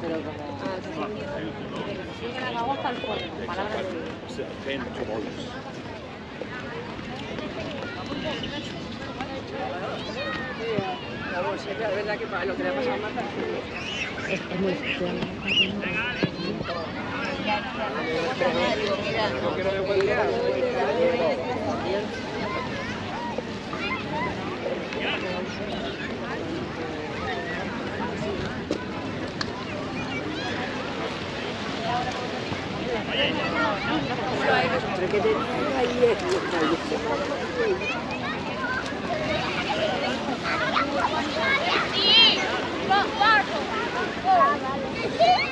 Pero como... Desde que la agosto al fuego, palabras de es, es muy Yo Sí.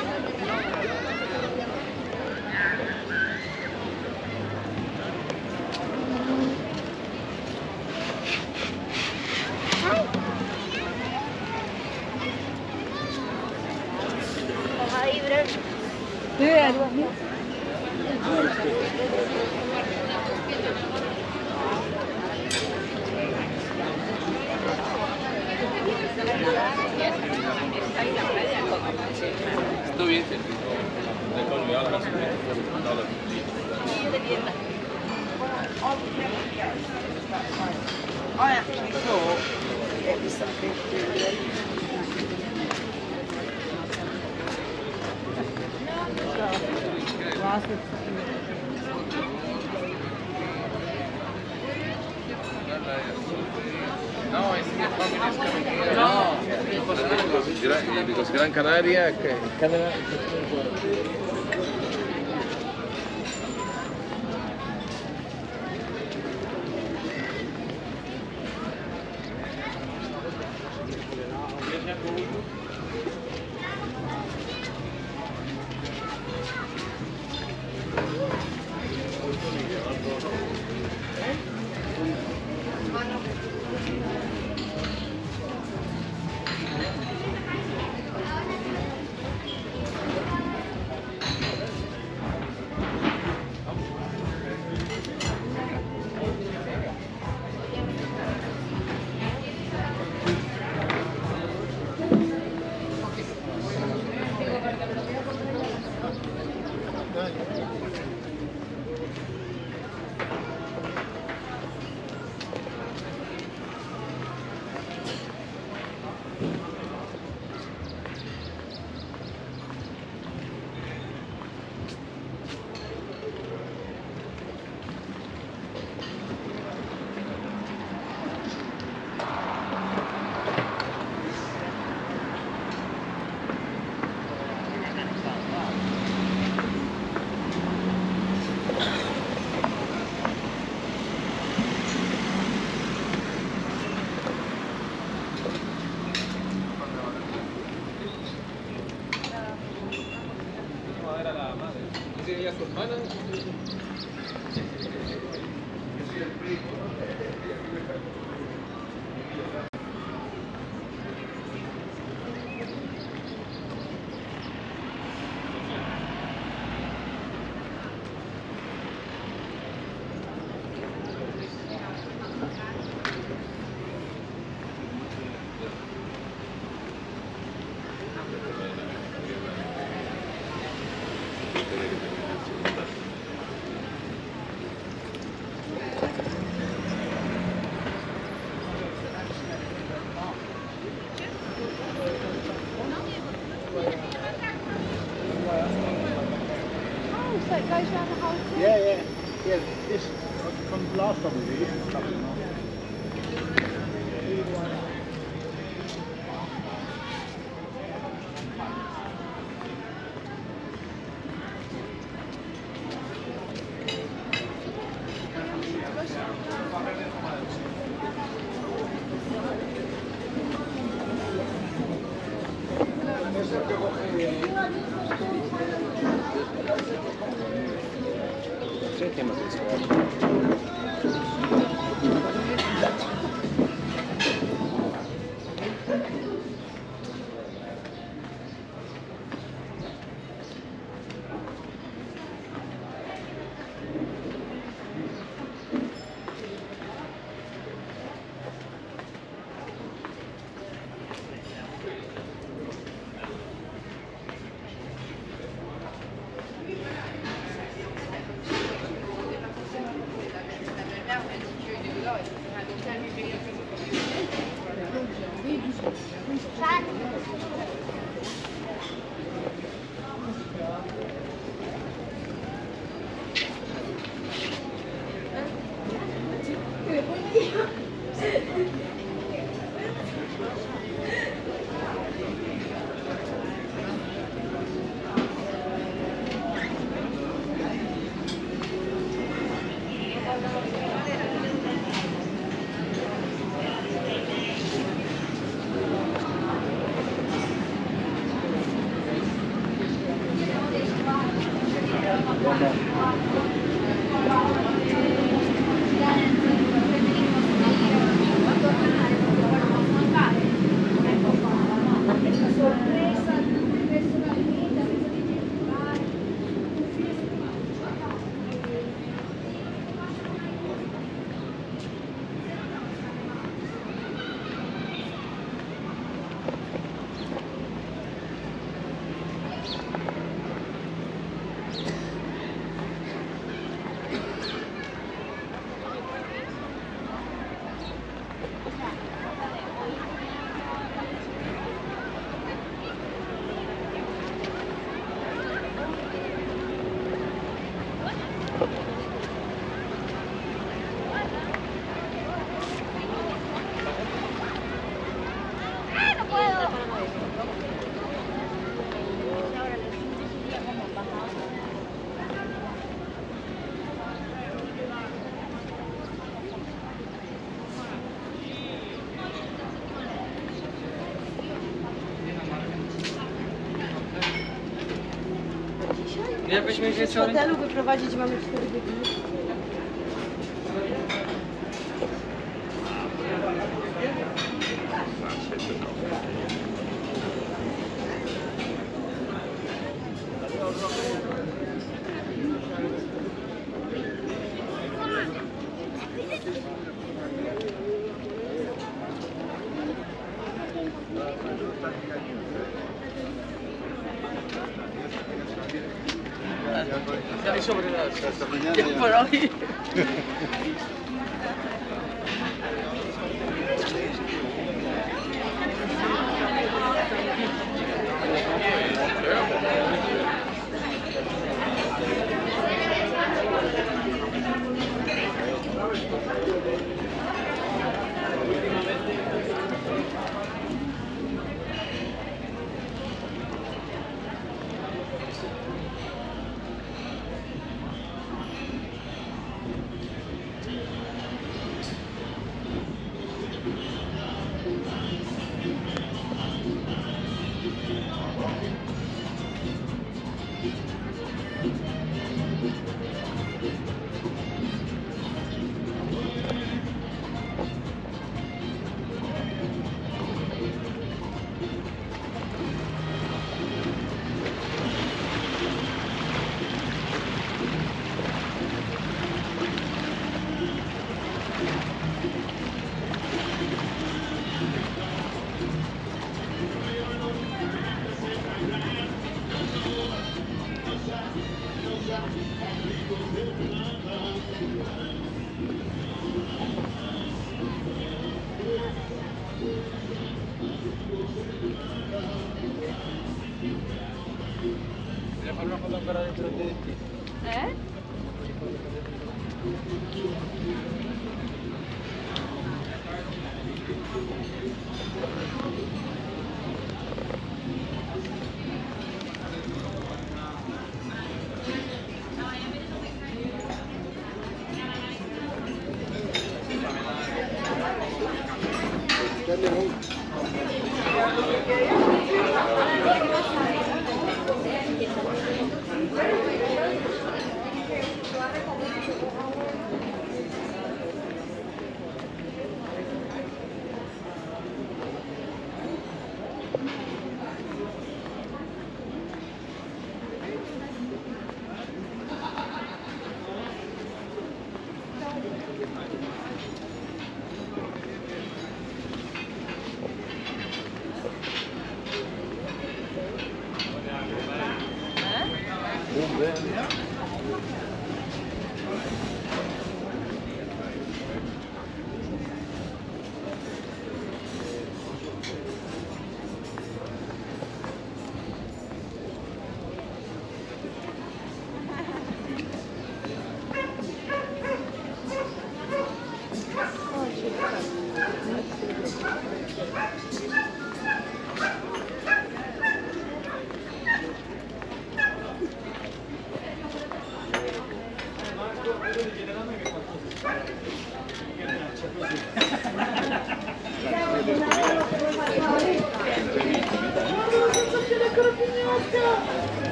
created I actually thought it was something to do with it. Because Gran Canaria, okay. Ile byśmy się Z hotelu wyprowadzić mamy 4 不容易。Yeah.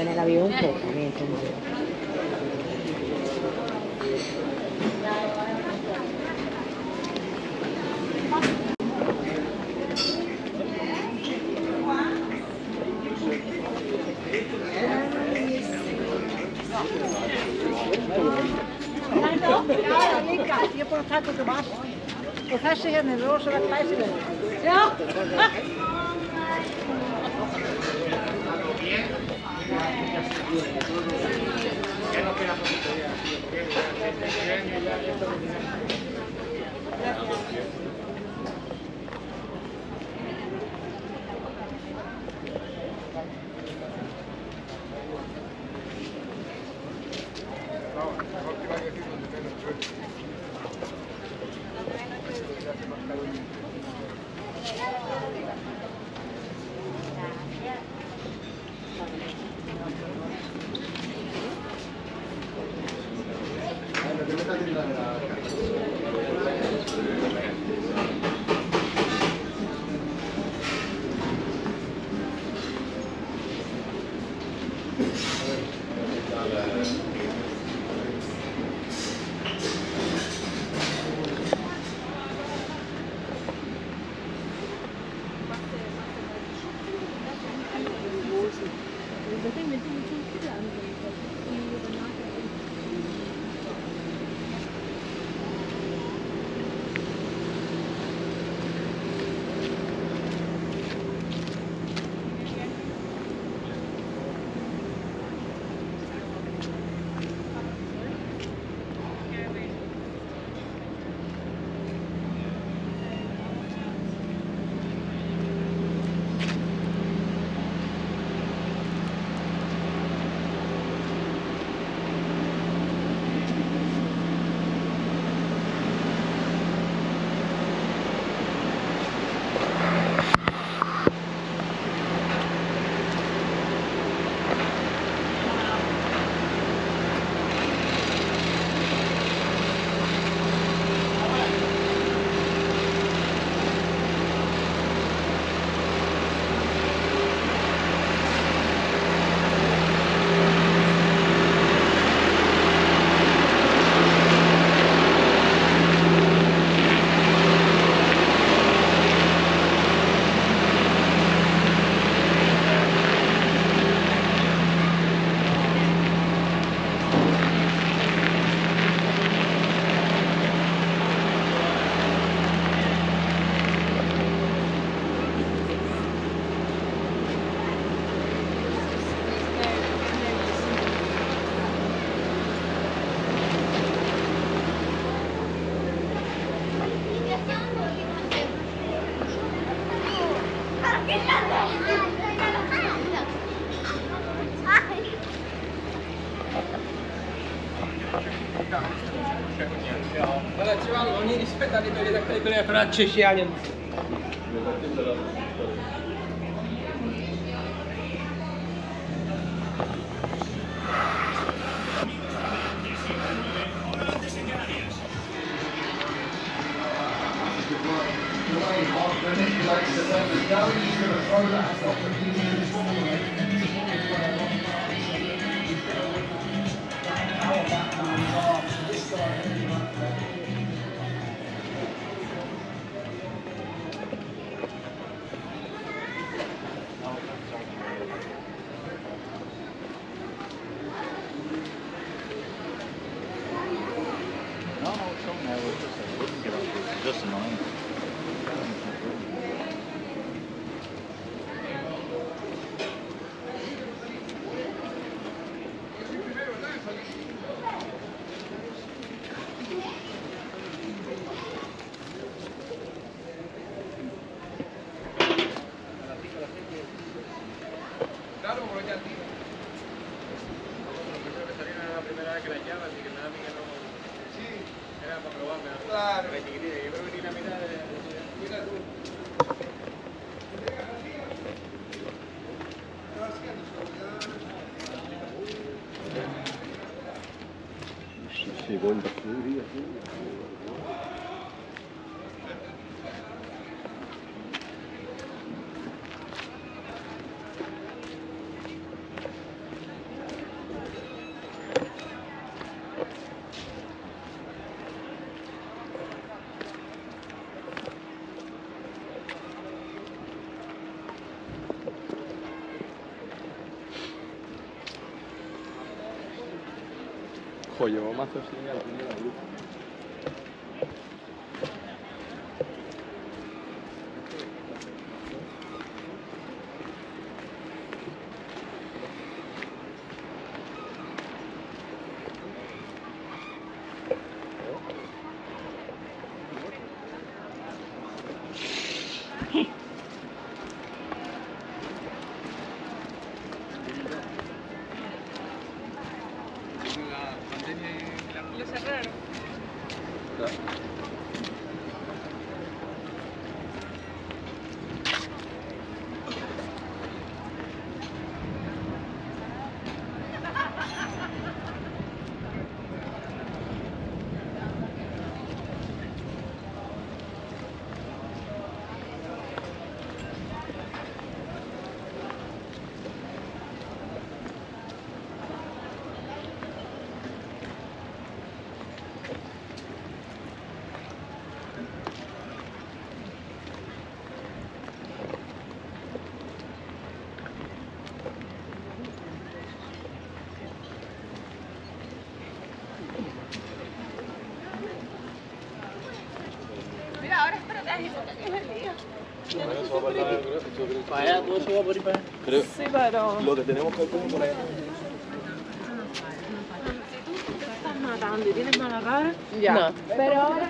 En el avión, pues también como... Ég er búin að taka út um allt og þessi hérna er rosalega glæsileg. Já. Gracias. Ale třeba loni, když jsme tady byli, tak tady byli akorát Češi a Němci. 15日。Al Para allá, todo eso va por ahí para allá. Creo, Sí, pero... lo que tenemos que hacer es por allá. Te estás matando y tienes mala cara. Ya. Pero ahora.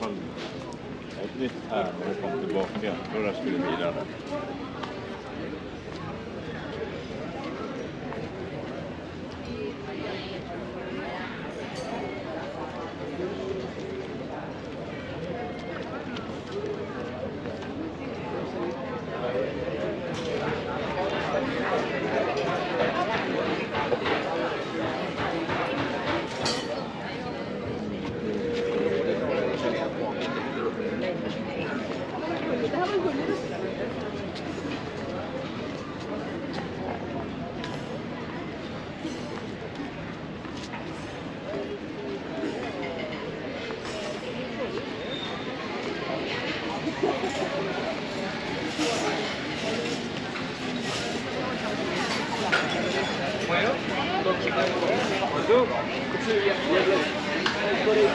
han ett nytt här när och kom tillbaka. Då skulle vi vidare. 走，出去！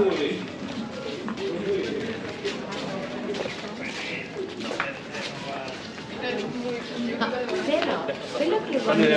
Avanti, auguri. Pero, quello che Quando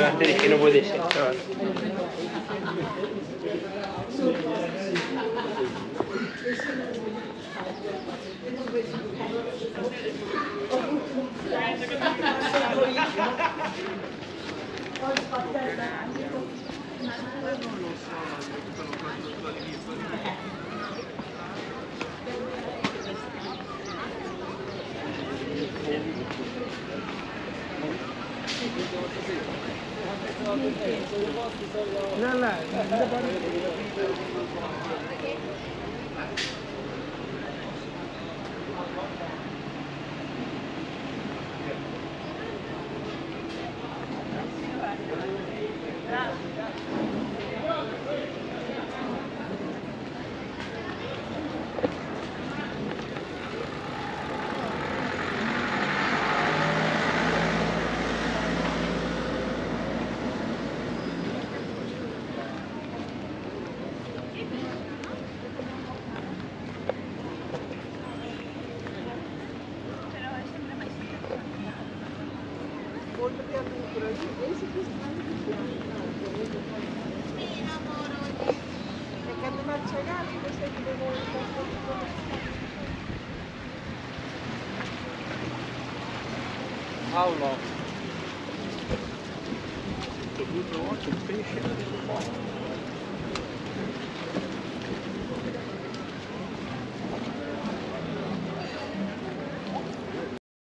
Nana. ao longo.